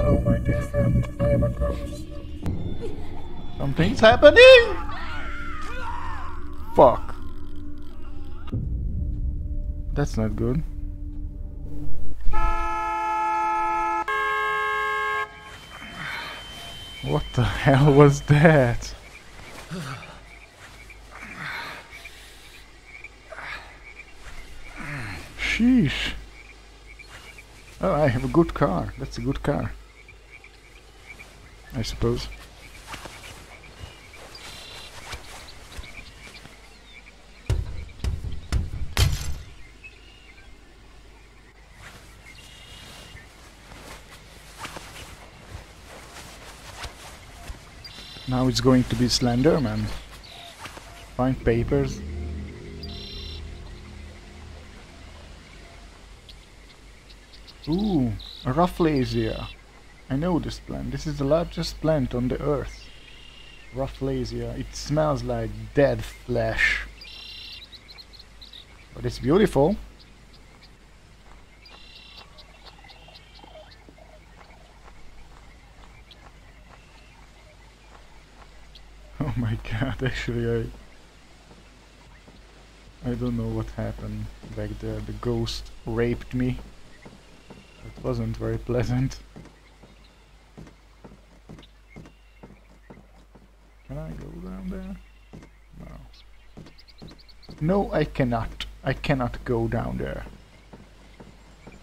My dear friend, I am a ghost. Something's happening! Fuck. That's not good. What the hell was that? Sheesh. Oh, I have a good car. That's a good car. I suppose. Now it's going to be Slenderman. Find papers. Ooh, a Rafflesia. I know this plant. This is the largest plant on the earth. Rafflesia. Uh, it smells like dead flesh. But it's beautiful. Oh my god, actually I... I don't know what happened back there. The ghost raped me. It wasn't very pleasant. Can I go down there? No. I cannot. I cannot go down there.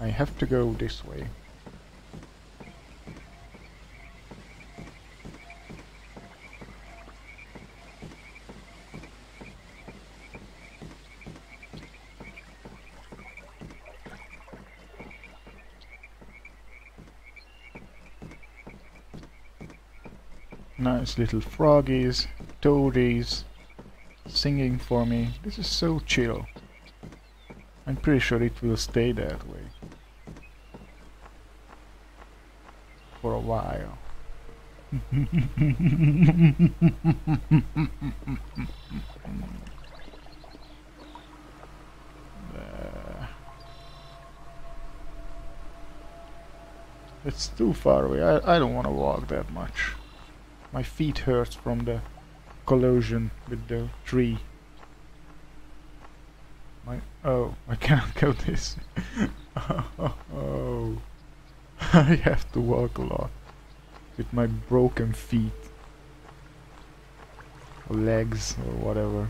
I have to go this way. Nice little froggies, toadies, singing for me. This is so chill. I'm pretty sure it will stay that way. For a while. It's too far away. I, I don't want to walk that much. My feet hurt from the collision with the tree. My oh, I can't go this. oh, I have to walk a lot with my broken feet, legs, or whatever.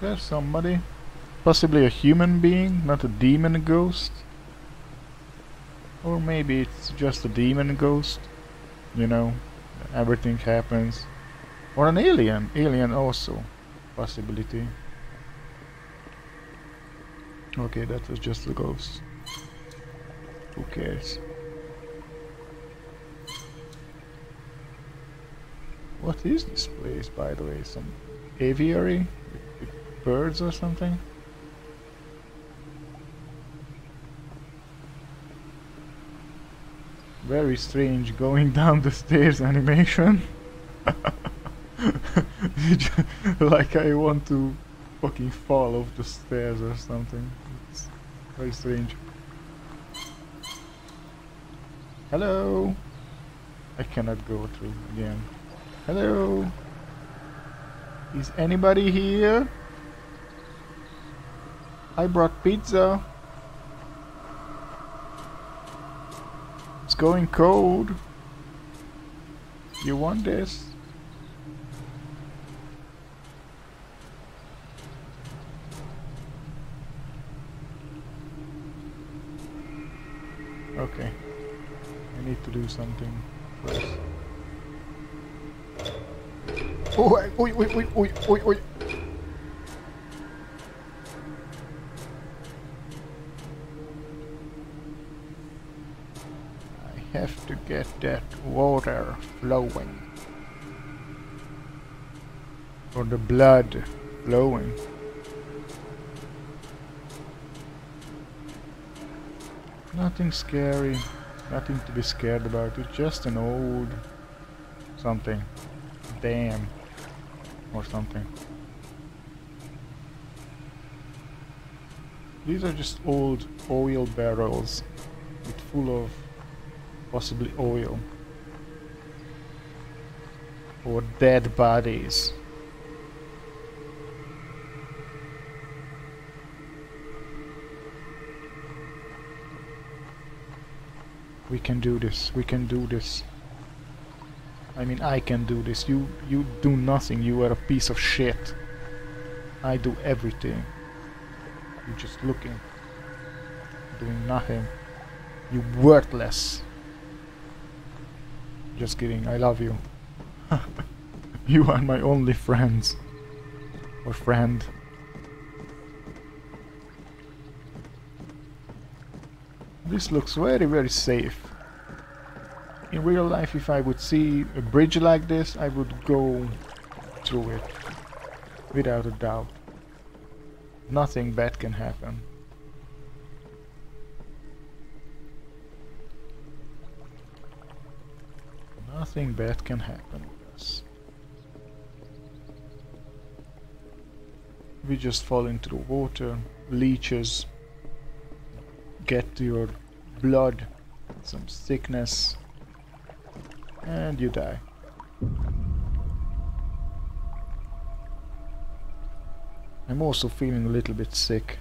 There's somebody. Possibly a human being, not a demon ghost. Or maybe it's just a demon ghost. You know, everything happens. Or an alien. Alien also. Possibility. Okay, that was just a ghost. Who cares? What is this place, by the way? Some aviary? with birds or something? Very strange going down the stairs animation. like I want to fucking fall off the stairs or something. It's very strange. Hello? I cannot go through again. Hello? Is anybody here? I brought pizza. Going cold. You want this? Okay. I need to do something first. Oh, oi, oi, oi, oi, oi, oi. I have to get that water flowing. Or the blood flowing. Nothing scary, nothing to be scared about, it's just an old something. Damn. or something. These are just old oil barrels with full of possibly oil or dead bodies. We can do this. We can do this. I mean, I can do this. You you do nothing. You are a piece of shit. I do everything. You're just looking. Doing nothing. You worthless. Just kidding. I love you. you are my only friends. Or friend. This looks very very safe. In real life if I would see a bridge like this I would go through it. Without a doubt. Nothing bad can happen. Nothing bad can happen with us. We just fall into the water, leeches, get to your blood, some sickness, and you die. I'm also feeling a little bit sick.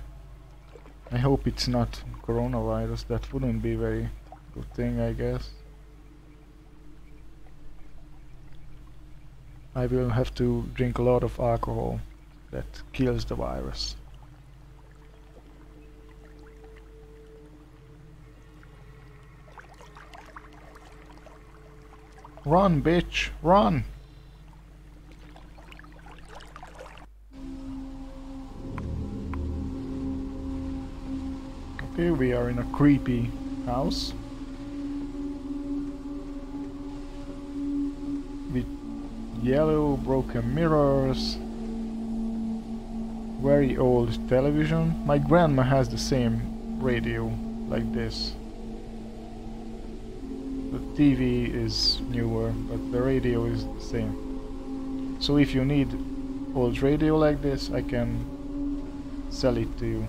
I hope it's not coronavirus, that wouldn't be very good thing I guess. I will have to drink a lot of alcohol that kills the virus. Run, bitch, run! Okay, we are in a creepy house. Yellow broken mirrors. Very old television. My grandma has the same radio like this. The TV is newer, but the radio is the same. So if you need old radio like this, I can sell it to you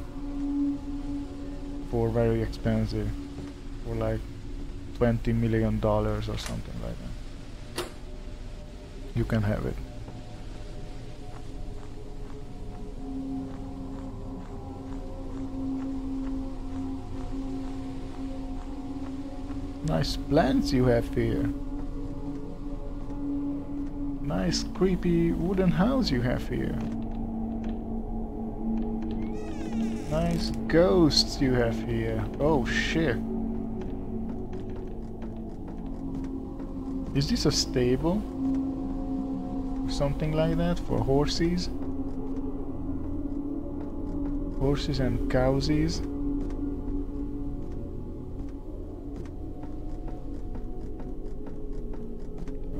for very expensive, for like 20 million dollars or something like that. You can have it. Nice plants you have here. Nice creepy wooden house you have here. Nice ghosts you have here. Oh shit. Is this a stable? Something like that for horses? Horses and cowsies?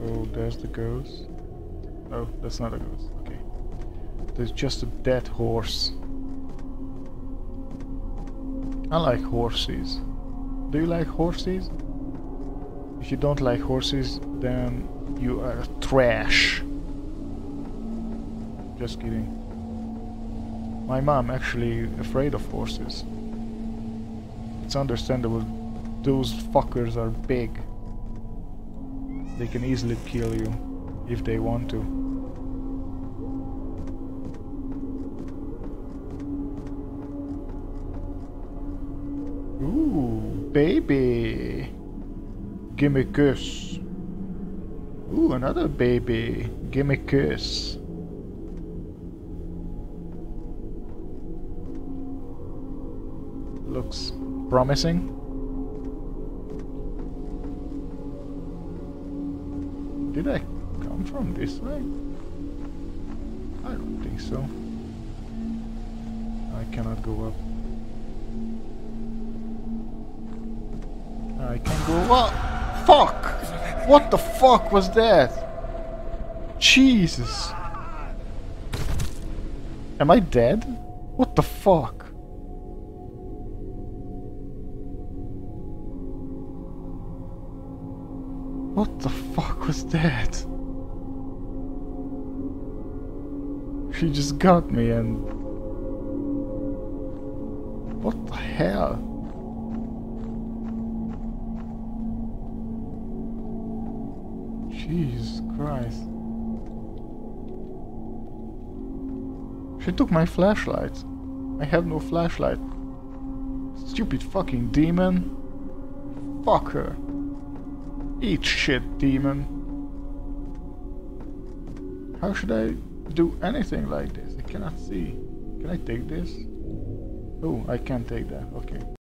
Oh, there's the ghost. Oh, that's not a ghost. Okay. There's just a dead horse. I like horses. Do you like horses? If you don't like horses, then you are trash. Just kidding. My mom actually afraid of horses. It's understandable. Those fuckers are big. They can easily kill you if they want to. Ooh, baby. Gimme kiss. Ooh, another baby. Gimme kiss. Looks promising. Did I come from this way? I don't think so. I cannot go up. I can't go up. Fuck! What the fuck was that? Jesus. Am I dead? What the fuck? What the fuck was that? She just got me and... What the hell? Jesus Christ. She took my flashlight. I have no flashlight. Stupid fucking demon. Fuck her. Eat shit, demon. How should I do anything like this? I cannot see. Can I take this? Oh, I can't take that. Okay.